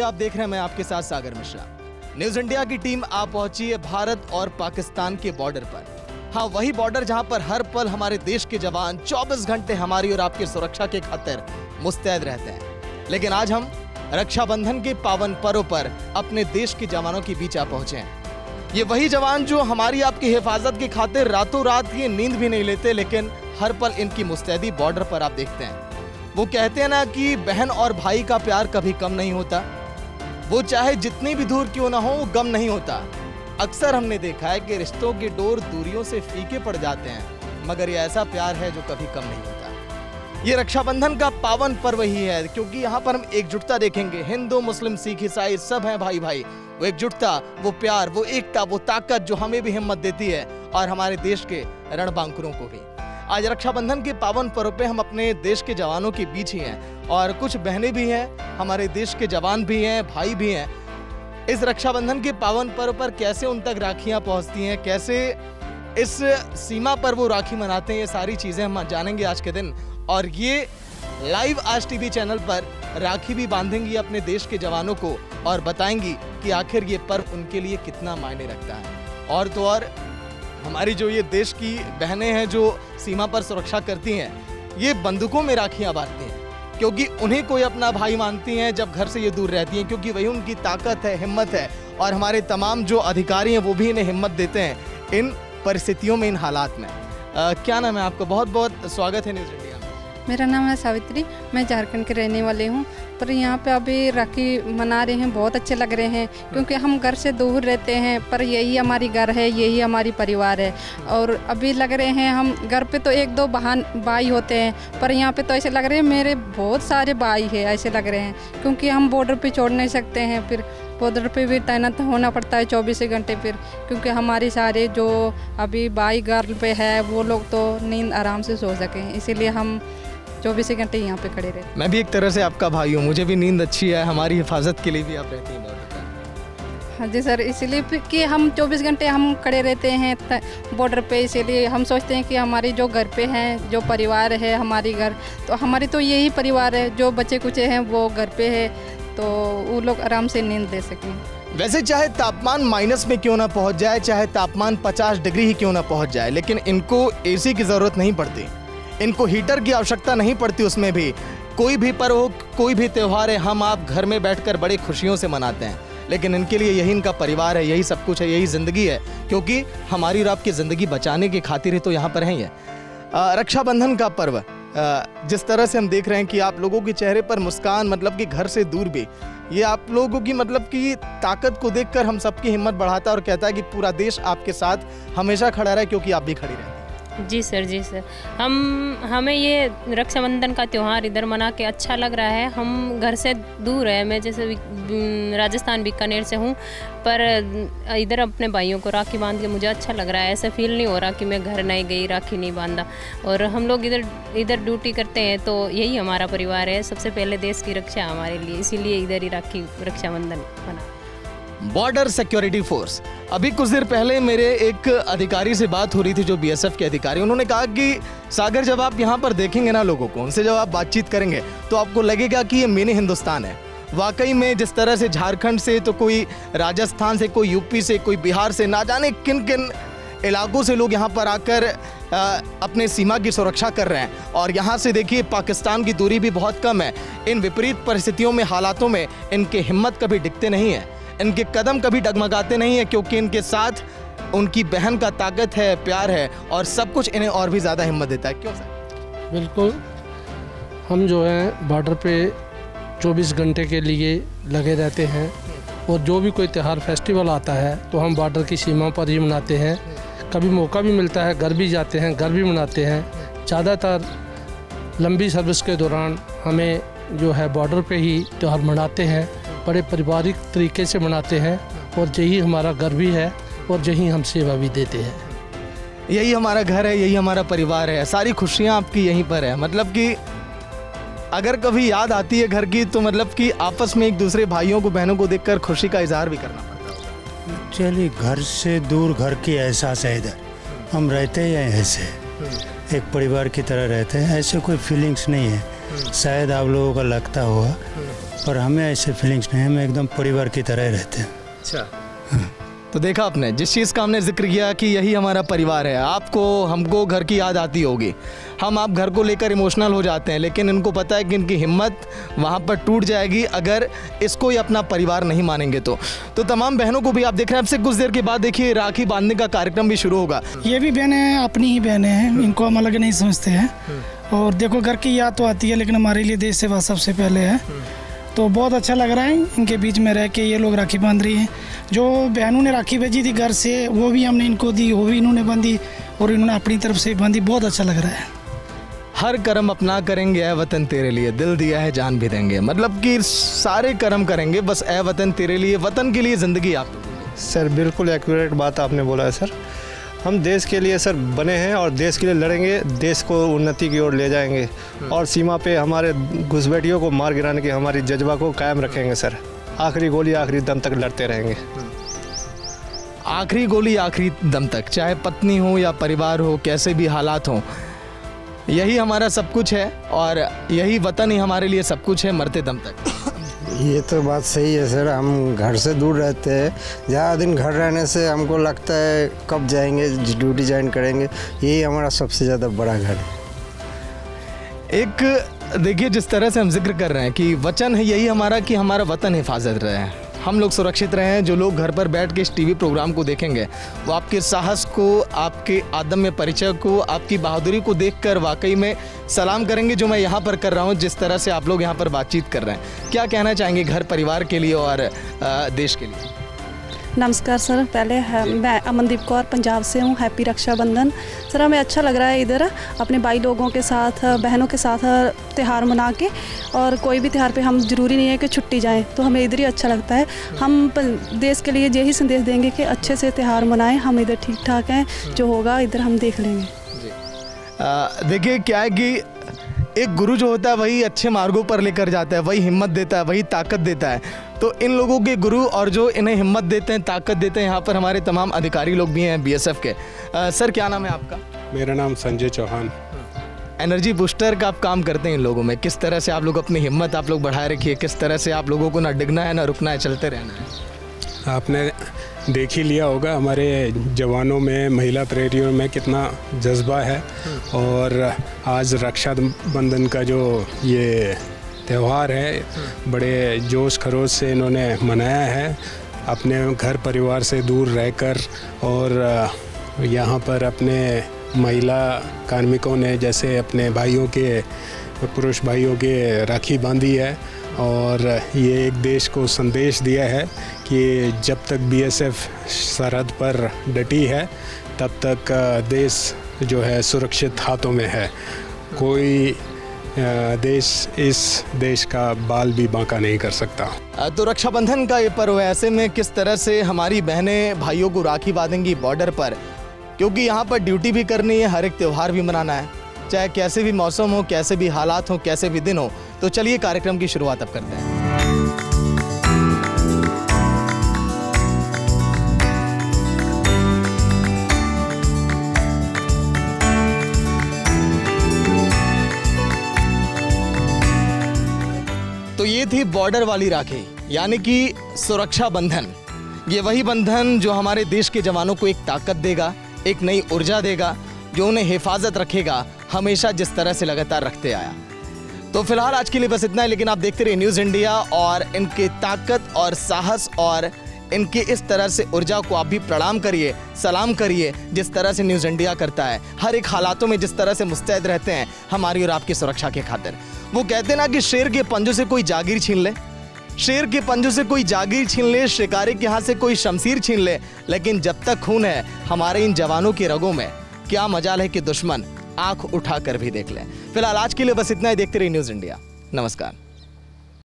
आप देख रहे हैं मैं आपके साथ सागर मिश्रा। न्यूज़ इंडिया की टीम आ पहुँची है भारत और पाकिस्तान के बॉर्डर पर। हाँ वही बॉर्डर जहाँ पर हर पल हमारे देश के जवान 24 घंटे हमारी और आपकी सुरक्षा के खातिर मुस्तैद रहते हैं। लेकिन आज हम रक्षाबंधन के पावन पर्व पर अपने देश के जवानों के बीच आ पहुँचे हैं। ये वही जवान जो हमारी आपकी हिफाजत की खातिर रातों रात की नींद भी नहीं लेते, लेकिन हर पल इनकी मुस्तैदी बॉर्डर पर आप देखते हैं। वो कहते हैं ना कि बहन और भाई का प्यार कभी कम नहीं होता। वो चाहे जितनी भी दूर क्यों ना हो, वो गम नहीं होता। अक्सर हमने देखा है कि रिश्तों के डोर दूरियों से फीके पड़ जाते हैं, मगर ये ऐसा प्यार है जो कभी कम नहीं होता। ये रक्षाबंधन का पावन पर्व ही है, क्योंकि यहाँ पर हम एकजुटता देखेंगे। हिंदू, मुस्लिम, सिख, ईसाई सब हैं भाई भाई वो एकजुटता, वो प्यार, वो एकता, वो ताकत जो हमें भी हिम्मत देती है, और हमारे देश के रणबांकुरों को भी। आज रक्षाबंधन के पावन पर्व पे हम अपने देश के जवानों के बीच ही हैं और कुछ बहनें भी हैं, हमारे देश के जवान भी हैं, भाई भी हैं। इस रक्षाबंधन के पावन पर्व पर कैसे उन तक राखियाँ पहुँचती हैं, कैसे इस सीमा पर वो राखी मनाते हैं, ये सारी चीज़ें हम जानेंगे आज के दिन। और ये लाइव आज टीवी चैनल पर राखी भी बांधेंगी अपने देश के जवानों को और बताएँगी कि आखिर ये पर्व उनके लिए कितना मायने रखता है। और तो और हमारी जो ये देश की बहनें हैं जो सीमा पर सुरक्षा करती हैं ये बंदूकों में राखियाँ बांधती हैं। क्योंकि उन्हें कोई अपना भाई मानती हैं जब घर से ये दूर रहती हैं क्योंकि वही उनकी ताकत है हिम्मत है और हमारे तमाम जो अधिकारी हैं वो भी इन्हें हिम्मत देते हैं इन परिस्थितियों में इन हालात में। आ, क्या नाम है आपका? बहुत बहुत स्वागत है न्यूज़ मेरा नाम है सावित्री, मैं झारखंड के रहने वाली हूँ। पर यहाँ पे अभी राखी मना रहे हैं, बहुत अच्छे लग रहे हैं, क्योंकि हम घर से दूर रहते हैं, पर यही हमारी घर है, यही हमारी परिवार है। और अभी लग रहे हैं हम घर पे तो एक दो बहन, भाई होते हैं, पर यहाँ पे तो ऐसे लग रहे हैं मेरे बहुत सारे भाई है, ऐसे लग रहे हैं, क्योंकि हम बॉर्डर पर छोड़ नहीं सकते हैं, फिर बॉर्डर पे भी तैनात होना पड़ता है चौबीस घंटे फिर, क्योंकि हमारे सारे जो अभी भाई घर पे है, वो लोग तो नींद आराम से सो सकें, इसीलिए हम चौबीस घंटे यहाँ पे खड़े रहे मैं भी एक तरह से आपका भाई हूँ मुझे भी नींद अच्छी है हमारी हिफाजत के लिए भी आप रहती हैं हाँ जी सर इसीलिए कि हम 24 घंटे हम खड़े रहते हैं बॉर्डर पे इसीलिए हम सोचते हैं कि हमारी जो घर पे हैं जो परिवार है हमारी घर तो हमारी तो यही परिवार है जो बच्चे कुचे हैं वो घर पे है तो वो लोग आराम से नींद ले सकें। वैसे चाहे तापमान माइनस में क्यों ना पहुँच जाए चाहे तापमान 50 डिग्री ही क्यों ना पहुँच जाए लेकिन इनको एसी की ज़रूरत नहीं पड़ती। इनको हीटर की आवश्यकता नहीं पड़ती उसमें भी। कोई भी पर्व हो कोई भी त्यौहार है हम आप घर में बैठकर बड़ी खुशियों से मनाते हैं। लेकिन इनके लिए यही इनका परिवार है, यही सब कुछ है, यही ज़िंदगी है। क्योंकि हमारी और आपकी ज़िंदगी बचाने की खातिर ही तो यहाँ पर है ही रक्षाबंधन का पर्व जिस तरह से हम देख रहे हैं कि आप लोगों के चेहरे पर मुस्कान मतलब कि घर से दूर भी। ये आप लोगों की मतलब कि ताकत को देखकर हम सबकी हिम्मत बढ़ाता है और कहता है कि पूरा देश आपके साथ हमेशा खड़ा रहे, क्योंकि आप भी खड़ी रहें। जी सर जी सर। हम, हमें ये रक्षाबंधन का त्यौहार इधर मना के अच्छा लग रहा है। हम घर से दूर है। मैं जैसे राजस्थान बीकानेर से हूँ, पर इधर अपने भाइयों को राखी बाँध के मुझे अच्छा लग रहा है। ऐसा फील नहीं हो रहा कि मैं घर नहीं गई, राखी नहीं बांधा। और हम लोग इधर इधर ड्यूटी करते हैं तो यही हमारा परिवार है। सबसे पहले देश की रक्षा हमारे लिए। इसीलिए इधर ही राखी, रक्षाबंधन बना बॉर्डर सिक्योरिटी फोर्स। अभी कुछ देर पहले मेरे एक अधिकारी से बात हो रही थी, जो बीएसएफ के अधिकारी उन्होंने कहा कि, सागर, जब आप यहाँ पर देखेंगे ना लोगों को, उनसे जब आप बातचीत करेंगे तो आपको लगेगा कि ये मिनी हिंदुस्तान है। वाकई में जिस तरह से झारखंड से तो कोई राजस्थान से, कोई यूपी से, कोई बिहार से, ना जाने किन किन इलाकों से लोग यहाँ पर आकर अपने सीमा की सुरक्षा कर रहे हैं। और यहाँ से देखिए, पाकिस्तान की दूरी भी बहुत कम है। इन विपरीत परिस्थितियों में, हालातों में इनके हिम्मत कभी दिखते नहीं है। इनके कदम कभी डगमगाते नहीं है, क्योंकि इनके साथ उनकी बहन का ताकत है, प्यार है, और सब कुछ इन्हें और भी ज़्यादा हिम्मत देता है। क्यों, सर? बिल्कुल। हम जो है बॉर्डर पे 24 घंटे के लिए लगे रहते हैं, और जो भी कोई त्यौहार फेस्टिवल आता है तो हम बॉर्डर की सीमा पर ही मनाते हैं। कभी मौका भी मिलता है, घर भी जाते हैं, घर भी मनाते हैं। ज़्यादातर लंबी सर्विस के दौरान हमें जो है बॉर्डर पे ही त्यौहार मनाते हैं। बड़े पारिवारिक तरीके से मनाते हैं और यही हमारा घर भी है और यही हम सेवा भी देते हैं। यही हमारा घर है यही हमारा परिवार है सारी खुशियाँ आपकी यहीं पर है। मतलब कि अगर कभी याद आती है घर की तो मतलब कि आपस में एक दूसरे भाइयों को बहनों को देखकर खुशी का इजहार भी करना पड़ता है। चलिए घर से दूर घर की एहसास है इधर। हम रहते हैं ऐसे। एक परिवार की तरह रहते हैं ऐसे कोई फीलिंग्स नहीं है। शायद आप लोगों का लगता होगा पर हमें ऐसे फीलिंग्स नहीं हम एकदम परिवार की तरह रहते हैं। अच्छा। तो देखा आपने जिस चीज़ का हमने ज़िक्र किया कि यही हमारा परिवार है आपको हमको घर की याद आती होगी। हम आप घर को लेकर इमोशनल हो जाते हैं लेकिन इनको पता है कि इनकी हिम्मत वहाँ पर टूट जाएगी अगर इसको ही अपना परिवार नहीं मानेंगे तो। तो तमाम बहनों को भी आप देख रहे हैं आपसे कुछ देर के बाद देखिए राखी बांधने का कार्यक्रम भी शुरू होगा। ये भी बहनें अपनी ही बहनें हैं इनको हम अलग नहीं समझते हैं। और देखो घर की याद तो आती है लेकिन हमारे लिए देश सेवा सबसे पहले है। तो बहुत अच्छा लग रहा है इनके बीच में रह के ये लोग राखी बाँध रही हैं। जो बहनों ने राखी भेजी थी घर से वो भी हमने इनको दी वो भी इन्होंने बांधी और इन्होंने अपनी तरफ़ से बांधी। बहुत अच्छा लग रहा है। हर कर्म अपना करेंगे ए वतन तेरे लिए। दिल दिया है जान भी देंगे। मतलब कि सारे कर्म करेंगे बस ए वतन तेरे लिए वतन के लिए ज़िंदगी आप। सर बिल्कुल एक्यूरेट बात आपने बोला है सर। हम देश के लिए सर बने हैं और देश के लिए लड़ेंगे देश को उन्नति की ओर ले जाएँगे। और सीमा पे हमारे घुसपैठियों को मार गिराने की हमारी जज्बा को कायम रखेंगे सर। आखिरी गोली आखिरी दम तक लड़ते रहेंगे। आखिरी गोली आखिरी दम तक चाहे पत्नी हो या परिवार हो कैसे भी हालात हों यही हमारा सब कुछ है और यही वतन ही हमारे लिए सब कुछ है मरते दम तक। ये तो बात सही है, सर। हम घर से दूर रहते हैं। ज़्यादा दिन घर रहने से हमको लगता है कब जाएँगे, ड्यूटी ज्वाइन करेंगे। यही हमारा सबसे ज़्यादा बड़ा घर है। एक, देखिए, जिस तरह से हम ज़िक्र कर रहे हैं कि वचन है यही हमारा कि हमारा वतन हिफाजत रहे। हम लोग सुरक्षित रहें, जो लोग घर पर बैठ के इस टीवी प्रोग्राम को देखेंगे। वो आपके साहस को, आपके आदम्य परिचय को, आपकी बहादुरी को देखकर वाकई में सलाम करेंगे, जो मैं यहाँ पर कर रहा हूँ, जिस तरह से आप लोग यहाँ पर बातचीत कर रहे हैं। क्या कहना चाहेंगे घर, परिवार के लिए और देश के लिए? नमस्कार सर पहले मैं अमनदीप कौर पंजाब से हूँ हैप्पी रक्षाबंधन। सर हमें अच्छा लग रहा है इधर अपने भाई लोगों के साथ बहनों के साथ त्यौहार मना के और कोई भी त्यौहार पे हम ज़रूरी नहीं है कि छुट्टी जाएँ तो हमें इधर ही अच्छा लगता है। हम देश के लिए यही संदेश देंगे कि अच्छे से त्यौहार मनाएँ हम इधर ठीक ठाक हैं जो होगा इधर हम देख लेंगे। देखिए क्या है कि एक गुरु जो होता है वही अच्छे मार्गों पर लेकर जाता है वही हिम्मत देता है वही ताकत देता है। तो इन लोगों के गुरु और जो इन्हें हिम्मत देते हैं ताकत देते हैं यहाँ पर हमारे तमाम अधिकारी लोग भी हैं बीएसएफ के। अ, सर क्या नाम है आपका? मेरा नाम संजय चौहान। एनर्जी बूस्टर का आप काम करते हैं इन लोगों में। किस तरह से आप लोग अपनी हिम्मत आप लोग बढ़ाए रखिए? किस तरह से आप लोगों को ना डिगना है ना रुकना है चलते रहना है? आपने देख ही लिया होगा हमारे जवानों में, महिला प्रेरियों में कितना जज्बा है। और आज रक्षाबंधन का जो ये त्यौहार है, बड़े जोश खरोश से इन्होंने मनाया है। अपने घर परिवार से दूर रहकर और यहाँ पर अपने महिला कार्मिकों ने जैसे अपने भाइयों के, पुरुष भाइयों के राखी बांधी है। और ये एक देश को संदेश दिया है कि जब तक बीएसएफ सरहद पर डटी है, तब तक देश जो है सुरक्षित हाथों में है। कोई देश इस देश का बाल भी बांका नहीं कर सकता। तो रक्षाबंधन का ये पर्व ऐसे में किस तरह से हमारी बहनें भाइयों को राखी बांधेंगी बॉर्डर पर? क्योंकि यहाँ पर ड्यूटी भी करनी है, हर एक त्यौहार भी मनाना है। चाहे कैसे भी मौसम हो, कैसे भी हालात हो, कैसे भी दिन हो तो चलिए कार्यक्रम की शुरुआत अब करते हैं। तो ये थी बॉर्डर वाली राखी, यानी कि सुरक्षा बंधन। ये वही बंधन जो हमारे देश के जवानों को एक ताकत देगा, एक नई ऊर्जा देगा जो उन्हें हिफाजत रखेगा, हमेशा जिस तरह से लगातार रखते आया। तो फ़िलहाल आज के लिए बस इतना ही, लेकिन आप देखते रहिए न्यूज़ इंडिया और इनके ताकत और साहस और इनके इस तरह से ऊर्जा को आप भी प्रणाम करिए, सलाम करिए, जिस तरह से न्यूज़ इंडिया करता है। हर एक हालातों में जिस तरह से मुस्तैद रहते हैं, हमारी और आपकी सुरक्षा के खातिर। वो कहते ना कि शेर के पंजों से कोई जागीर छीन ले। शेर के पंजों से कोई जागीर छीन ले, शिकारी के हाथ से कोई शमशीर छीन ले, लेकिन जब तक खून है, हमारे इन जवानों के रगों में क्या मजाल है कि दुश्मन आँख उठाकर भी देख ले। फ़िलहाल आज के लिए बस इतना ही। देखते रहिए न्यूज़ इंडिया। नमस्कार।